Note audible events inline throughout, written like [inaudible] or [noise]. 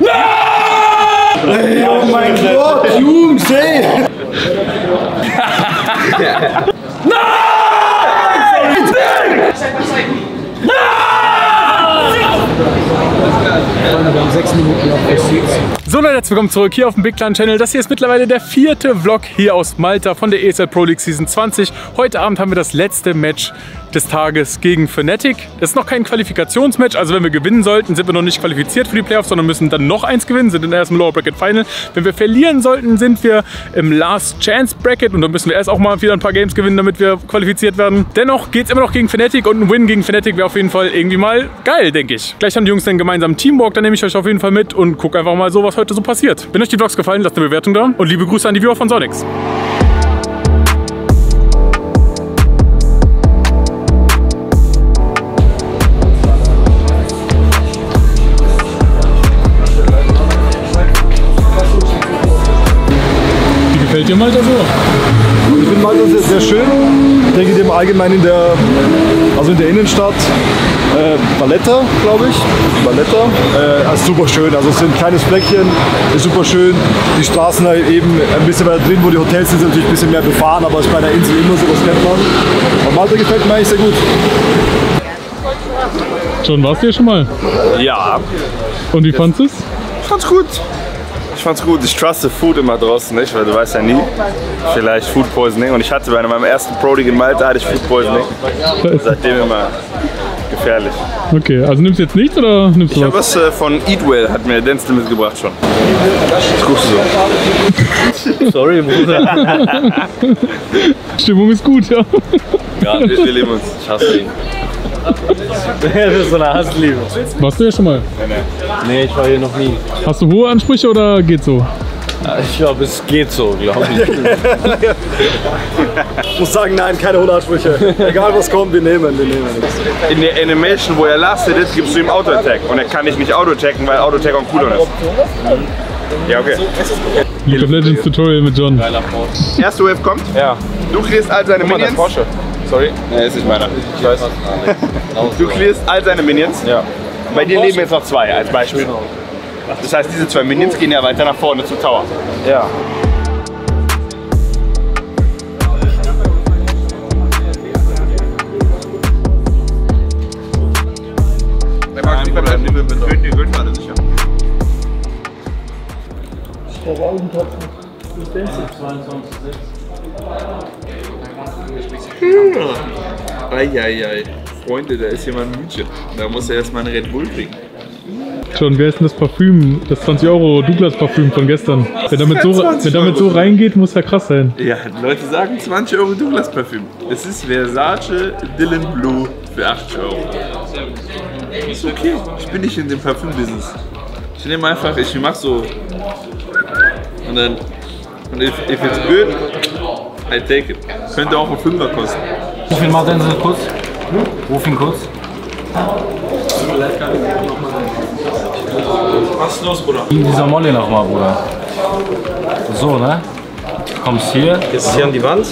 No! Hey, oh my god, you say? no! No! Wir haben. So Leute, herzlich willkommen zurück hier auf dem Big Clan Channel. Das hier ist mittlerweile der vierte Vlog hier aus Malta von der ESL Pro League Season 20. Heute Abend haben wir das letzte Match des Tages gegen Fnatic. Das ist noch kein Qualifikationsmatch, also wenn wir gewinnen sollten, sind wir noch nicht qualifiziert für die Playoffs, sondern müssen dann noch eins gewinnen, sind dann erst im Lower Bracket Final. Wenn wir verlieren sollten, sind wir im Last Chance Bracket und dann müssen wir erst auch mal wieder ein paar Games gewinnen, damit wir qualifiziert werden. Dennoch geht es immer noch gegen Fnatic und ein Win gegen Fnatic wäre auf jeden Fall irgendwie mal geil, denke ich. Gleich haben die Jungs dann gemeinsam Teamwork, dann nehme ich euch auf jeden Fall mit und gucke einfach mal so, was heute so passiert. Wenn euch die Vlogs gefallen, lasst eine Bewertung da und liebe Grüße an die Viewer von Sonix. Wie gefällt dir Malta so? Ich finde Malta sehr, sehr schön. Ich denke dem allgemein in der, also in der Innenstadt, äh, Valletta, glaube ich. Valletta. Äh, also super schön. Also es ist ein kleines Fleckchen, ist super schön. Die Straßen halt eben ein bisschen weiter drin, wo die Hotels sind, sind natürlich ein bisschen mehr befahren, aber es ist bei einer Insel immer so, das kennt man. Und Malta gefällt mir eigentlich sehr gut. John, warst du hier schon mal? Ja, Und wie fandest du es? ich fand's gut. Ich fand's gut. Ich truste Food immer draußen nicht, weil du weißt ja nie. Vielleicht Food Poisoning. Und ich hatte bei meinem ersten Pro League in Malta hatte ich Food Poisoning. Seitdem immer gefährlich. Okay, also nimmst du jetzt nichts oder nimmst Ich du habe was? was äh, von Eatwell, hat mir Denzel mitgebracht schon. Das guckst du so. [laughs] Sorry, Bruder. [laughs] Stimmung ist gut, ja. Ja, wir, wir lieben uns. Ich hasse ihn. Das ist so eine Hassliebe. Warst du ja schon mal? Nee, ich war hier noch nie. Hast du hohe Ansprüche oder geht so? Ich glaube, es geht so, glaube ich. Ich muss sagen, nein, keine hohen Ansprüche. Egal was kommt, wir nehmen, wir nehmen. In der Animation, wo er last hittet, gibst du ihm Auto-Attack. Und er kann dich nicht Auto-attacken, weil Auto-Attack on Cooldown ist. Ja, okay. League of Legends Tutorial mit John. Erste Wave kommt. Ja. Du clearst all seine Guck mal, der Minions. Sorry? Nee, ist nicht meiner. Ich weiß. Du clearst all seine Minions. Ja. Bei dir leben jetzt noch zwei als Beispiel. Genau. Das heißt, diese zwei Minions gehen ja weiter nach vorne zur Tower. Ja. Ich habe Augentropfen. Ich bin 22,6. Hm. Ja. Eieiei. Freunde, da ist jemand müde. Da muss er erstmal einen Red Bull kriegen. Schon, wer ist denn das Parfüm, das 20 Euro Douglas Parfüm von gestern? Wer damit, so, wer damit so reingeht, muss ja krass sein. Ja, Leute sagen 20 Euro Douglas Parfüm. Es ist Versace Dylan Blue für 80 Euro. Ist okay, ich bin nicht in dem Parfüm-Business. Ich nehme einfach, ich mach so. Und dann, und if, if it's good, I take it. Könnte auch ein Fünfer kosten. Ruf ihn mal Denzel kurz. Ruf ihn kurz. Was ist los, Bruder? Gegen dieser Molly nochmal, Bruder. So, ne? Du kommst hier. Jetzt hier an die Wand.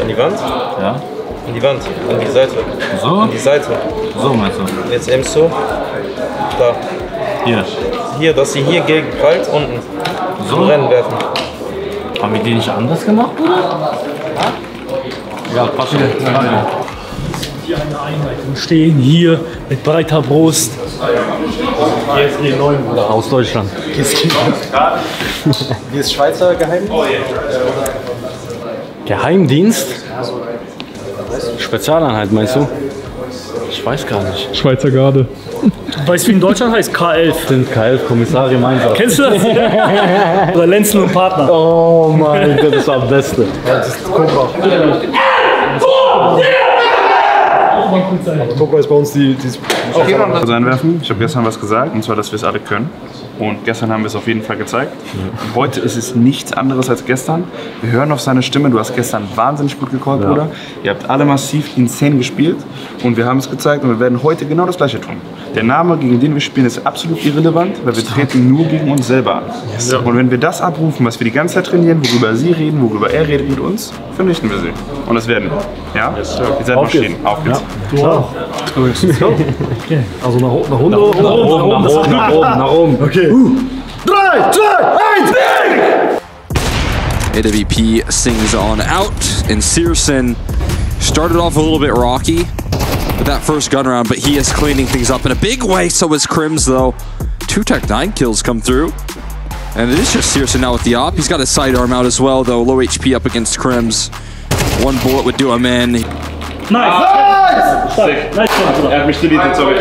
An die Wand. Ja. An die Wand. An die Seite. So? An die Seite. So meinst du? Jetzt eben so. Da. Hier. Hier, dass sie hier gegen kalt unten So? zum Rennen werfen. Haben wir die nicht anders gemacht, Bruder? Ja, passt schon. hier eine Einheit und stehen hier mit breiter Brust. Aus Deutschland. Wie ist Schweizer Geheimnis? Geheimdienst? Spezialeinheit meinst du? Ich weiß gar nicht. Schweizer Garde. Weißt du, wie in Deutschland heißt? K11. Sind K11 Kommissare im Einsatz. Kennst du das? Oder Lenzen und Partner. Oh mein Gott, das ist am besten. Cobra ist bei uns die, die Also einwerfen. Ich habe gestern was gesagt, und zwar, dass wir es alle können. Und gestern haben wir es auf jeden Fall gezeigt. Heute ist es nichts anderes als gestern. Wir hören auf seine Stimme. Du hast gestern wahnsinnig gut gecallt, Bruder. Ihr habt alle massiv insane gespielt. Und wir haben es gezeigt und wir werden heute genau das gleiche tun. Der Name, gegen den wir spielen, ist absolut irrelevant, weil wir treten nur gegen uns selber an. Und wenn wir das abrufen, was wir die ganze Zeit trainieren, worüber sie reden, worüber er redet mit uns, vernichten wir sie. Und das werden wir. Ja? Ihr seid Maschinen. Auf geht's. Du auch. Also nach, nach unten Nach oben, nach oben, nach oben, nach oben, nach oben. Okay. Drei, zwei, eins, AWP sings on out, and Searson started off a little bit rocky with that first gun round, but he is cleaning things up in a big way. So is Crims, though. Two Tech 9 kills come through. And it is just Searson now with the op. He's got his sidearm out as well, though. Low HP up against Crims. One bullet would do him in. Nice. Nice. Nice one, Bruder. Hat mich deleted, sorry.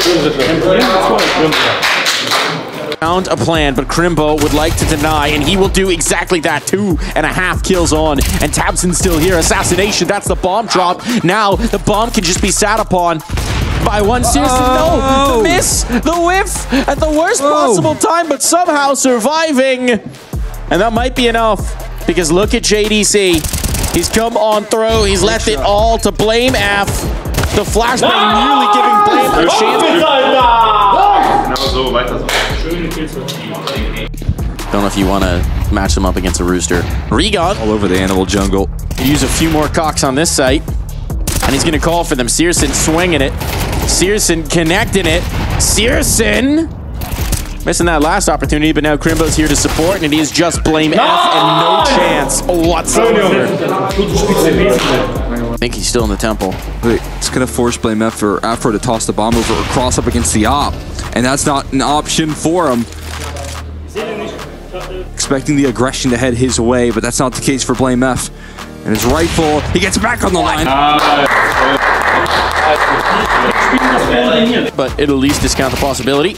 found a plan, but Crimbo would like to deny, and he will do exactly that. Two and a half kills on, and Tabson's still here. Assassination, that's the bomb drop. Now the bomb can just be sat upon by one Searson. No, the oh. miss, the whiff at the worst oh. possible time, but somehow surviving. And that might be enough, because look at JDC. He's come on through, he's left it all to Blame F. The flashbang nearly giving Blame a chance. Genau so, weiter so. Don't know if you want to match them up against a rooster. Regon All over the animal jungle. use a few more cocks on this site. And he's going to call for them. Searson swinging it. Searson connecting it. Searson missing that last opportunity, but now Crimbo's here to support, and it is just blame F and no chance whatsoever. I think he's still in the temple. Wait, it's gonna force blame for Afro to toss the bomb over or cross up against the op, and that's not an option for him. Expecting the aggression to head his way, but that's not the case for blame F. And his rifle, he gets back on the line. But it'll at least discount the possibility.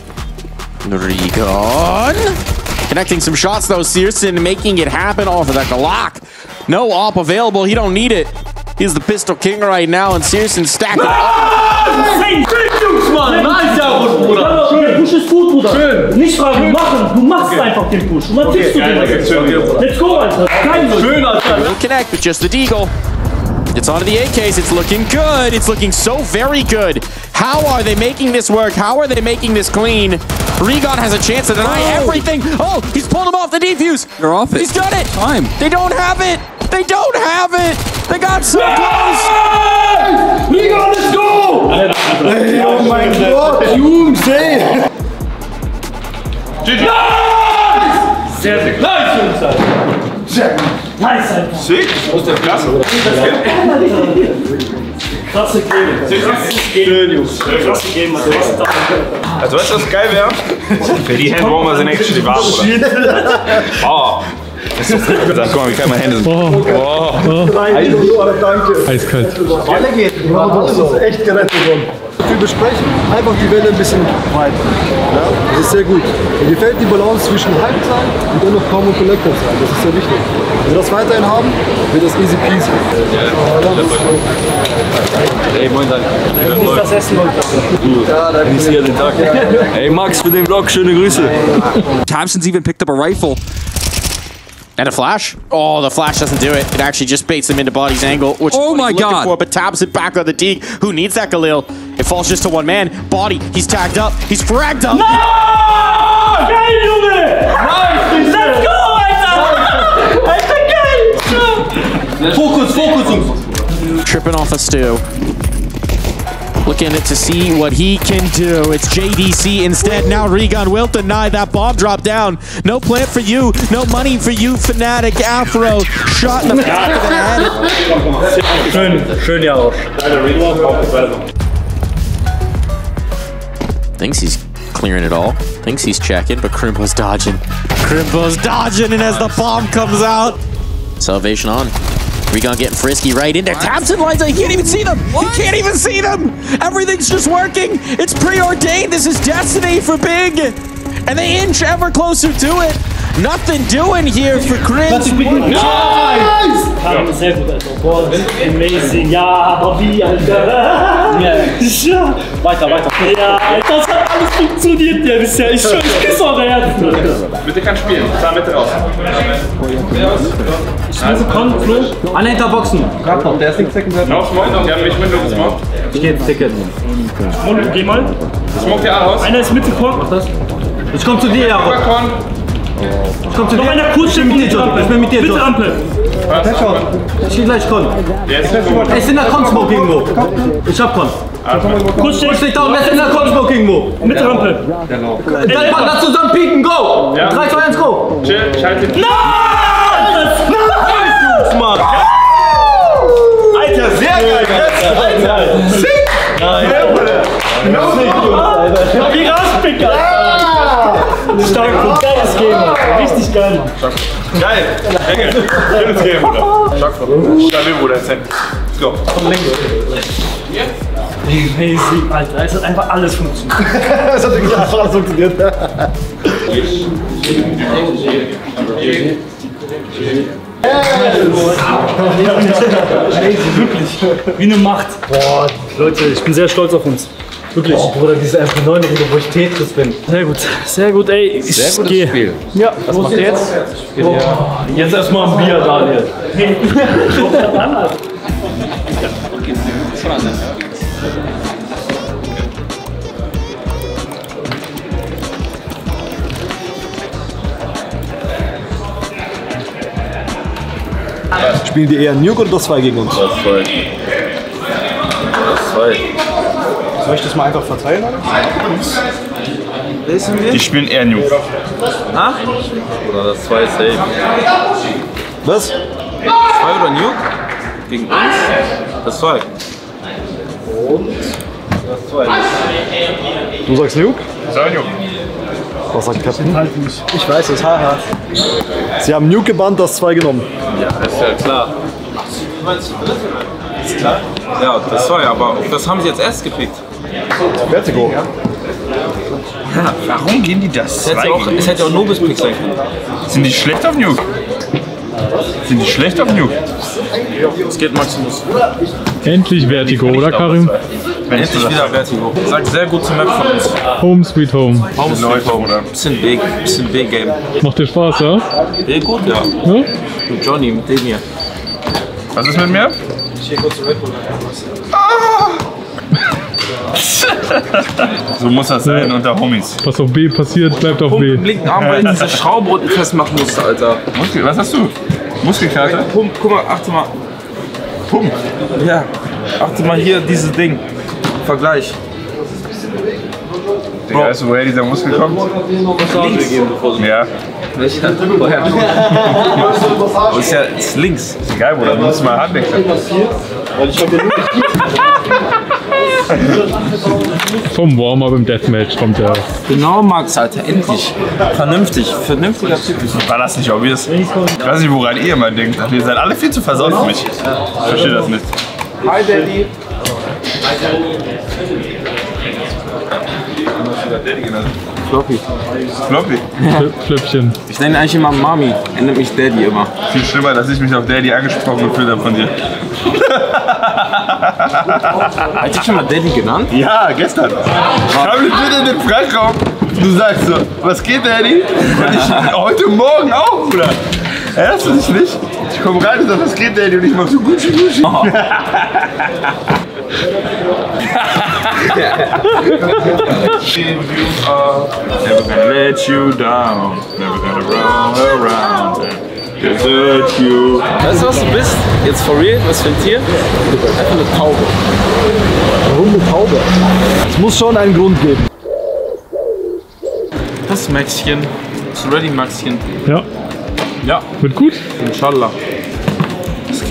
Regon. Connecting some shots though. Searson making it happen off of that Glock. No op available. He don't need it. He's the pistol king right now, and Searson stacking up. Mann, nice, Bruder. Der Push ist gut, Bruder. Nicht fragen, machen. Du machst einfach den Push. Und dann tippst du den. Let's go, Alter. Kein Schön, Alter. Will connect with just the deagle. It's onto the AKs. It's looking good. It's looking so very good. How are they making this work? How are they making this clean? Regon has a chance to deny oh. everything. Oh, he's pulled him off the defuse. They're off it. He's done it. Time. They don't have it. They don't have it. They got so close. Oh mein Gott, Jungs, ey! Sehr, sehr nice, Jungs, Alter. Nice, Alter. Sick. Klasse. Klasse Game. Krasses Game. Klasse Game. Also weißt du, was geil wäre? Für die Handwarmer sind actually warm, oder? Oh. Das ist gut. Guck mal, wie kalt meine Hände sind. Danke. Eiskalt. Alle geht. Das ist echt gerettet worden. Wir besprechen einfach die Welle ein bisschen weiter. Ja? Das ist sehr gut. Mir gefällt die Balance zwischen sein und dann noch Calm und Collected sein. Das ist sehr wichtig. Wenn wir das weiterhin haben, wird das easy peasy. Muss das essen, Leute. Ja, danke. Ich sehe den Tag. Hey Max für den Vlog, schöne Grüße. Thompson's even picked up a rifle. And a flash. Oh, the flash doesn't do it. It actually just baits him into body's angle, which Oh is my looking God. for, but taps it back on the deke. Who needs that Galil? It falls just to one man. Body, he's tagged up. He's fragged up. Geil, Junge! Let's go, Alter! Alter, geil! Fokus, Fokus, Jungs. Tripping off a stew. Looking at it to see what he can do. It's JDC instead. Now Regan will deny that bomb drop down. No plant for you. No money for you, Fnatic. Afro. Shot in the back of the head. Schön, schön. Thinks he's clearing it all. Thinks he's checking, but Crimbo's dodging. Crimbo's dodging, and as the bomb comes out, Salvation on. Regon getting frisky right in there. Thompson lines oh, up. He can't even see them. He can't even see them. Everything's just working. It's preordained. This is destiny for Big. And they inch ever closer to it. Nothing doing here for Crims. Haben sehr gut, Alter. Boah, amazing. Ja, aber wie, Alter? Ja. Weiter, weiter. Ja, Alter, das hat alles funktioniert ja bisher. Ich schwör, ich küsse eure Herzen. Bitte kann spielen. Da Mitte raus. Also komm, Flo. Alle hinterboxen. No smoke. Wir haben mich Windows gesmoked. Ich geh ins Ticket. Mono, geh mal. Smoke dir A aus. Einer ist Mitte Korb. Mach das. Ich komm zu dir, Jaro. Balkon. Noch einer kurz stecken mit dir, Rampe. Ich bin mit dir, Bitte Rampe. Ich geh gleich Con. Es sind da Con-Smoke irgendwo. Ich hab Con. Kurz. Steht da und es sind da Con-Smoke irgendwo. Mit Rampe. Dann lass zusammen pieken, go! 3, 2, 1, go! Chill, schalte. Nein! Mann! Alter, sehr geil. Wie Stark, geiles Game. Alter. Richtig geil. Geil. Enge. Schönes Game, Bruder. Stabil, Bruder. Let's go. Amazing, Alter. Es hat einfach alles funktioniert. [laughs] Das hat wirklich einfach alles funktioniert. Wirklich. Wie eine Macht. Boah, Leute, ich bin sehr stolz auf uns. Wirklich. Oh, Bruder, diese MP9-Runde, wo ich Tetris bin. Sehr gut, sehr gut, ey. Ich Sehr gutes geh. Spiel. Ja, Was macht ihr jetzt? Jetzt erstmal ein Bier, Daniel. Spielen die eher Nuke oder das 2 gegen uns? Das zwei. Das zwei. Soll ich das mal einfach verteilen? Die spielen eher Nuke. Oder das 2 safe. Was? 2 oder Nuke? Gegen uns? Das 2. Du sagst Nuke? Sag Nuke. Was sagt Captain? Ich weiß es, haha. Sie haben Nuke gebannt, das 2 genommen. Ja, ist ja klar. Ist klar? Ja, das 2, aber das haben sie jetzt erst gepickt. Vertigo. Ja, warum gehen die das? Es hätte, auch, es hätte auch Nobis Pick sein können. Sind die schlecht auf Nuke? Sind die schlecht auf Nuke? Es geht Maximus. Endlich Vertigo, oder Karim? Endlich wieder Vertigo. Sagt sehr gut zum Map von uns. Home Sweet Home. Home Sweet Home. oder? Bisschen B, bisschen B-Game. Macht dir Spaß, ja? Eh gut, ja. ja? Du Johnny mit dem hier. Was ist mit mir? So muss das sein unter Homies. Was auf B passiert, bleibt auf B. Pump im linken Arm, weil ich diese Schraube unten festmachen musste, Alter. Muskel, was hast du? Muskelkater? Pump, guck mal, achte mal. Pump. Ja, achte mal hier, dieses Ding. Vergleich. Digga, weißt du, woher dieser Muskel kommt? Links. Ja. Welcher? Woher? [laughs] Das ist ja ist links. Ist egal, Bruder, du musst mal Hand wechseln. [laughs] Vom Warm-Up im Deathmatch kommt der. Genau, Max, Alter, endlich. Vernünftig, vernünftiger Typ. War das nicht obvious? Ich weiß nicht, woran ihr immer denkt. Ihr seid alle viel zu versaut für mich. Ich verstehe das nicht. Hi, Daddy. Floppy. Floppy. Flip Flippchen. Ich nenne ihn eigentlich immer Mami. Er nennt mich Daddy immer. Viel schlimmer, dass ich mich auf Daddy angesprochen gefühlt habe von dir. [laughs] Hat dich schon mal Daddy genannt? Ja, gestern. Ich kam mit bitte in den Frachtraum. Du sagst so, was geht, Daddy? Und ich heute Morgen auch, Bruder. Erinnerst du dich nicht? Ich komme rein und sag, was geht, Daddy? Und ich mach so Gucci Gucci. Never gonna let you down. Never gonna run around desert you. Weißt du, was du bist? Jetzt for real? Was für ein Tier? Einfach eine Taube. Warum eine Taube? Es muss schon einen Grund geben. Das ist Maxchen. Ist ready, Maxchen. Ja, Ja, wird gut. inshallah.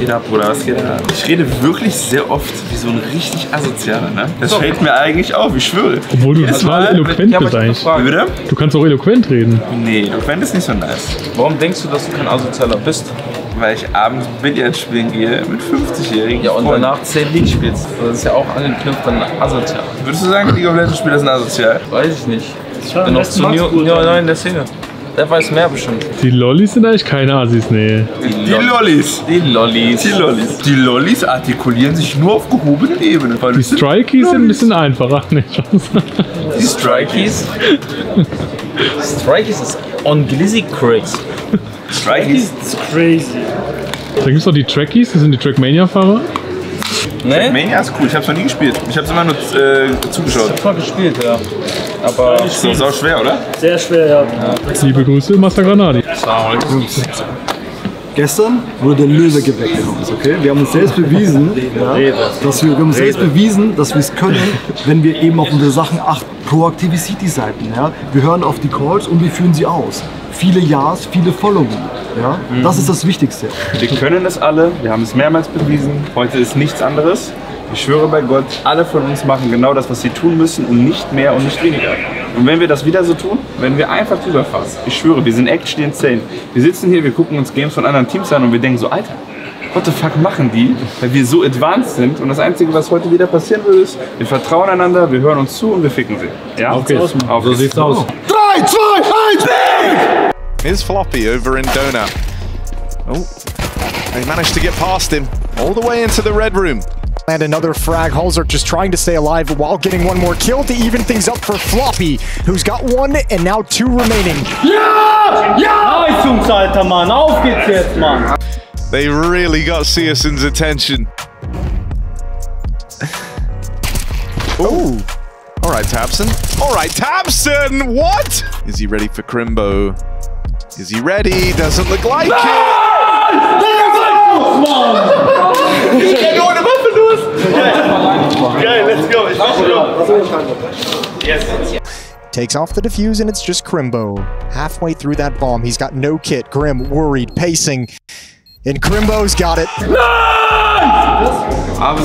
Was geht ab, Bruder? Was geht ab? Ich rede wirklich sehr oft wie so ein richtig Asozialer, ne? Das fällt mir eigentlich auf, ich schwöre. Obwohl du total Mal, eloquent bist eigentlich. Bitte? Du kannst auch eloquent reden. Nee, Eloquent ist nicht so nice. Warum denkst du, dass du kein Asozialer bist? Weil ich abends Billard spielen gehe mit 50-Jährigen. Ja, und Freunden. danach 10 League spielst. Das ist ja auch angeknüpft an asozial. Würdest du sagen, League of Legends Spieler sind asozial? Weiß ich nicht. Ich bin noch zu neu neu in der Szene. Der weiß mehr bestimmt. Die Lollis sind eigentlich keine Assis, nee. Die Lollis. Die Lollis. Die Lollis. Die Lollis artikulieren sich nur auf gehobenen Ebenen. Weil Die das sind ein bisschen einfacher. [laughs] Nee. Die Strikies. Strikies ist on Glizzy Craigs. Strikies. It's crazy. Da gibt es auch die Trackies, das sind die Trackmania-Fahrer. Nee? Mania ist cool, ich hab's noch nie gespielt. Ich hab's immer nur äh, zugeschaut. Ich hab mal gespielt, ja. Aber ist so schwer, oder? Sehr schwer, ja. Liebe Grüße, Master Granadi. Gestern wurde der Löwe geweckt in uns, okay? Wir haben uns selbst bewiesen, ja, dass wir, wir haben uns selbst bewiesen, dass wir es können, wenn wir eben auf unsere Sachen achten. Proaktivity-Seiten, ja? Wir hören auf die Calls und wir führen sie aus. Viele Ja's, viele Follow ja? Das ist das Wichtigste. Wir können es alle, wir haben es mehrmals bewiesen. Heute ist nichts anderes. Ich schwöre bei Gott, alle von uns machen genau das, was sie tun müssen und nicht mehr und nicht weniger. Und wenn wir das wieder so tun, werden wir einfach drüber fahren. Ich schwöre, wir sind actually insane. Wir sitzen hier, wir gucken uns Games von anderen Teams an und wir denken so, Alter, what the fuck machen die? Weil wir so advanced sind und das Einzige, was heute wieder passieren würde, ist, wir vertrauen einander, wir hören uns zu und wir ficken sie. Ja? Okay, Auf so geht's. sieht's aus. 3, 2, 1, Big! Here's Floppy over in Dona. Oh, they managed to get past him all the way into the red room. And another frag. Halzark just trying to stay alive while getting one more kill to even things up for Floppy, who's got one and now two remaining. Ja! Ja! Nice, Jungs, Alter, Mann. Auf geht's jetzt, Mann. They really got Searson's attention. Ooh. All right, Tabson. All right, Tabson. What? Is he ready for Crimbo? Is he ready? Doesn't look like Takes off the defuse and it's just Crimbo. Halfway through that bomb, he's got no kit. Grim worried, pacing. And Crimbo's got it.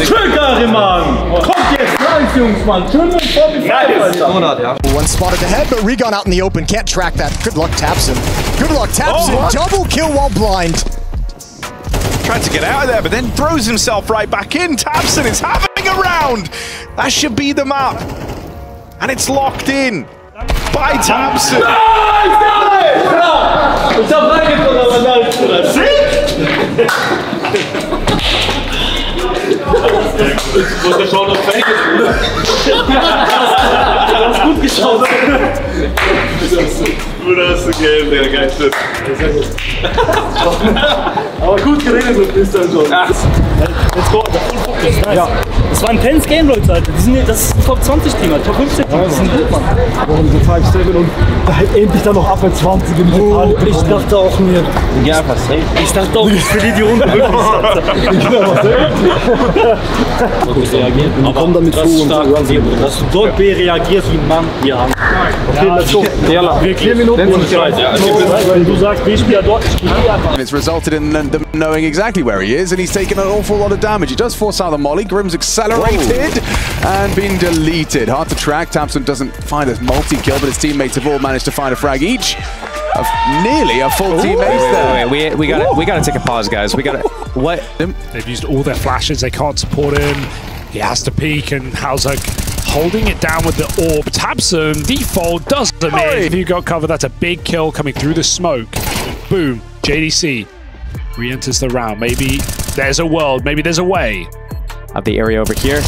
Trigger, Mann. Kommt jetzt. Nice, Jungs, Mann. Schön mit Vorbereitung. One spotted ahead, but Regon out in the open can't track that. Good luck, Tapson. Good luck, taps Tapson. Oh, Double kill while blind. Tried to get out of there, but then throws himself right back in. Tabson is having a round. That should be the map. And it's locked in by Tabson. Ich hab reingekommen, aber nice, Bruder. Ich wollte schauen, ob Fake ist, Du hast gut geschaut. Bruder, das ist geil, der geil shit. Aber gut geredet mit Mr. John. Let's go, der Full Focus, nice. Ja. Das war ein Pens Game, Leute, Alter. Die sind, das ist ein Top 20 Team. Top 15 Team. Die sind gut, Mann. Warum so 5-7 und da halt endlich dann noch ab bei 20 im Oh, ich dachte auch mir. Ja, was safe. Ich dachte auch, ich verliere die Runde wirklich. [laughs] Alter. Ich will aber selber. Gut reagiert. Wir kommen damit Das zu und so. Dass du dort B reagierst wie ein Mann. Wir haben. Okay, let's go. Wir klären Minuten und Wenn du sagst, B-Spieler dort, ich spiele hier einfach. And it's resulted in them them knowing exactly where he is, and he's taken an awful lot of damage. He does force out the molly. Grim's accelerated and been deleted. Hard to track. Tamsin doesn't find a multi-kill, but his teammates have all managed to find a frag each. Of nearly a full team ace there. Wait, we we got we got to take a pause, guys. We got to what? They've used all their flashes. They can't support him. He has to peek, and Halzak holding it down with the orb. Tabson default does the mid. If you got cover, that's a big kill coming through the smoke. Boom. JDC re-enters the round. Maybe there's a world. Maybe there's a way. Of the area over here.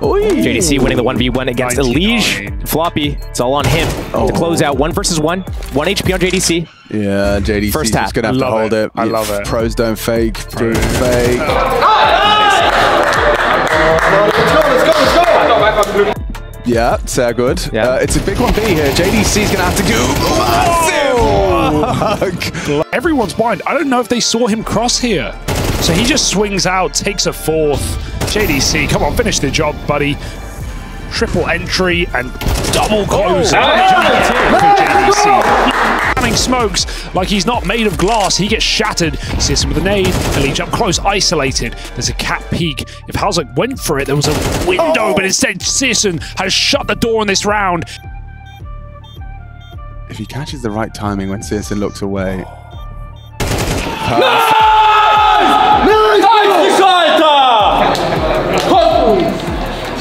JDC winning the 1v1 against Elige. Floppy, it's all on him to oh. close out. One versus one. One HP on JDC. Yeah, JDC First just half. gonna have to hold it. it. I love it. Pros don't fake. Pros fake. Yeah, sehr gut. Yeah. Uh, it's a big one B here. JDC's gonna have to go massive. Everyone's blind. I don't know if they saw him cross here. So he just swings out, takes a fourth. JDC, come on, finish the job, buddy. Triple entry and double close. for JDC. Jamming smokes like he's not made of glass. He gets shattered. Searson with a nade. Elite up close, isolated. There's a cat peek. If Halzak went for it, there was a window, oh! but instead Searson has shut the door on this round. If he catches the right timing when Searson looks away.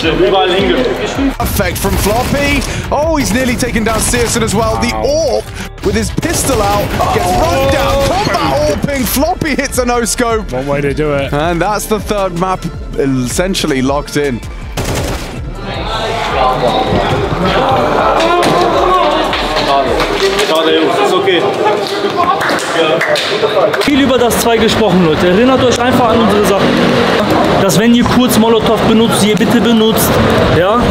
Perfect from Floppy. Oh, he's nearly taken down Searson as well. The Orp with his pistol out gets run down. Combat Orping. Floppy hits a no scope. One way to do it. And that's the third map essentially locked in. Schade, Okay. Okay. Viel über das 2 gesprochen, Leute. Erinnert euch einfach an unsere Sachen. Dass wenn ihr kurz Molotow benutzt, ihr bitte benutzt. Ja?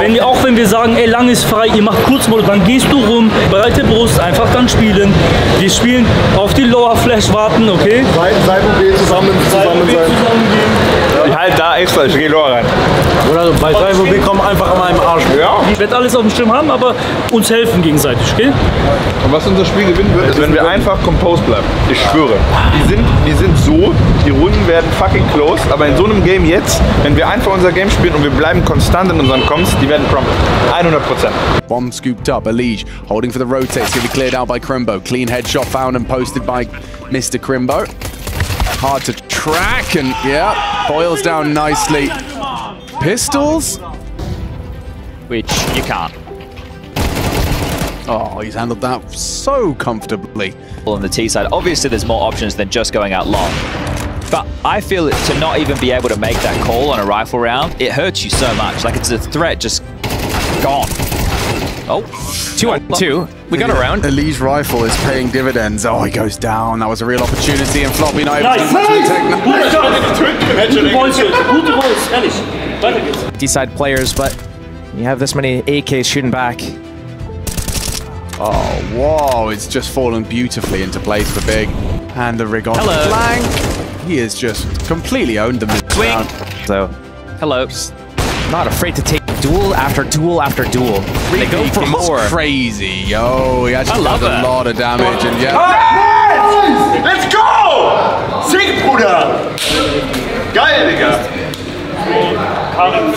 Wenn ihr, auch wenn wir sagen, ey, lang ist frei, ihr macht kurz Molotow, dann gehst du rum, breite Brust, einfach dann spielen. Wir spielen auf die Lower Flash warten, okay? Seiten B zusammen, zusammen sein. Ich halt da extra, ich gehe rein. Oder bei Cyber B kommen einfach an meinem Arsch. Ja. Ich werde alles auf dem Schirm haben, aber uns helfen gegenseitig, okay? Und was unser Spiel gewinnen wird, ist, wenn wir einfach composed bleiben. Ich schwöre. Die sind, die sind so, die Runden werden fucking close, aber in so einem Game jetzt, wenn wir einfach unser Game spielen und wir bleiben konstant in unseren Comms, die werden crumble. 100%. Bomb scooped up. Elige holding for the rotate. It's going to be cleared out by Crimbo. Clean headshot found and posted by Mr. Crimbo. Hard to track and, yeah, boils down nicely. Pistols? Which you can't. Oh, he's handled that so comfortably. On the T side, obviously there's more options than just going out long. But I feel that to not even be able to make that call on a rifle round, it hurts you so much. Like it's a threat just gone. Oh, two on oh, two. We got around. Elige rifle is paying dividends. Oh, he goes down. That was a real opportunity, and Floppy not able Nice. to take Gute Voice, Leute. Gute Voice, ehrlich. Weiter geht's. D-side players, but you have this many AKs shooting back. Oh, whoa, it's just fallen beautifully into place for Big. And the rig on Hello. the flank. He has just completely owned them this round. So, hello. Not afraid to take duel after duel after duel. They go for more. crazy. Yo, he I actually love does a lot of damage, and yeah. Let's go! Sieg, Bruder! Geil, Digga!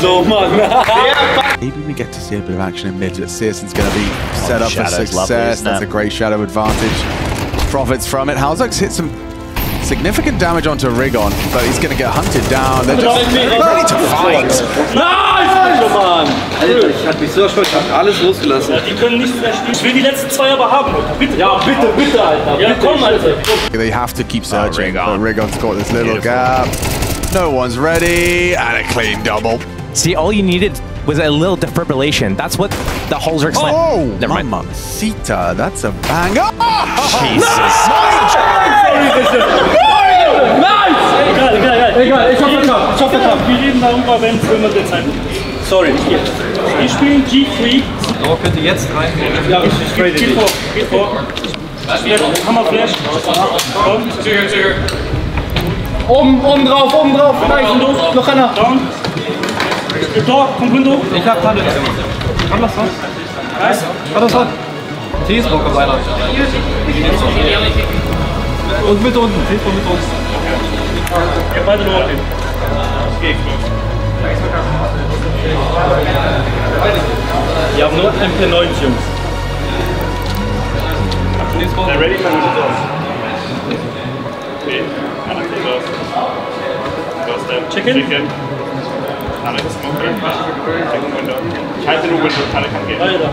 So, Mann. Maybe we get to see a bit of action in mid. Searson's going to be set up for Shadow's lovely, success. That's it? a great shadow advantage. Profits from it. Halzak's hit some significant damage onto Rigon, but he's going to get hunted down. They're just ready to fight. Nice! Mann. Alter, ich hab mich so erschrocken, ich hab alles losgelassen. Ja, die können nicht mehr spielen. Ich will die letzten zwei aber haben, Leute. Bitte. Ja, bitte, bitte, Alter. Ja, bitte. komm, Alter. They have to keep searching, but Rigon's got this little gap. No one's ready, and a clean double. See, all you needed was a little defibrillation. That's what the Holzerk's like. Oh, Never mind. Mamacita, that's a banger. [laughs] Nice! Egal, egal, egal. Egal, ich hab verkauft. Ich hab verkauft. Wir reden darüber, wenn es immer der Zeit ist. Sorry. Wir spielen G3. Aber bitte jetzt rein. Ja, vor. Geht vor. Flash, Hammer Flash. Komm. Oben, oben drauf, oben drauf. Nice. Noch einer. Down. Tor, kommt Window. Ich hab Panik. Kann das was? Nice. Kann das was? T-Smoke auf einer. Und mit unten. T-Smoke mit unten. Ja, beide nur hin. Wir haben nur MP9, Jungs. Ja, ready for aus. Okay, kommt aus. Ghost Step. Chicken. Chicken. Alle Smoker. Chicken Window. Ich halte nur Window, alle kann gehen. Weiter.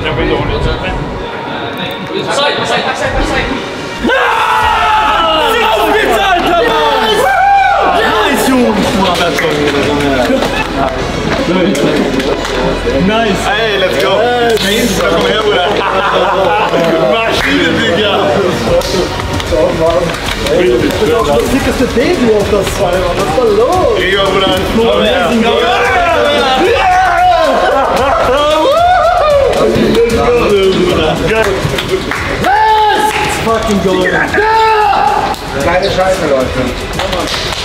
Ich hab Window und jetzt. Side, side, side, side. Nice! Auf geht's, Alter, Mann! Nice, Jungs! Nice! Hey, let's go! Komm her, Bruder! Maschine, Digga! Das dickeste Baby auf das zwei, Mann. Was da los? Digga, Bruder! Her! Let's fucking go! Keine Scheiße, Leute.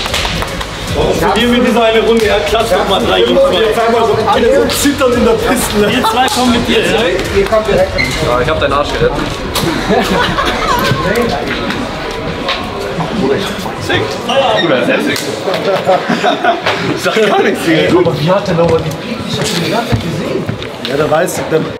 Wir mit dieser eine Runde, ja, klatsch doch mal drei Jungs. Jetzt einmal so alle so zittern in der Piste. Wir zwei kommen mit dir, ja? Ihr kommt direkt. Ja, ich hab deinen Arsch gerettet. Sick. Bruder, sehr sick. Ich sag gar nichts, Digga. Aber wie hat der nochmal die Ich hab den die ganze Zeit gesehen. Ja, der weiß, der,